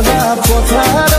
না কোথায়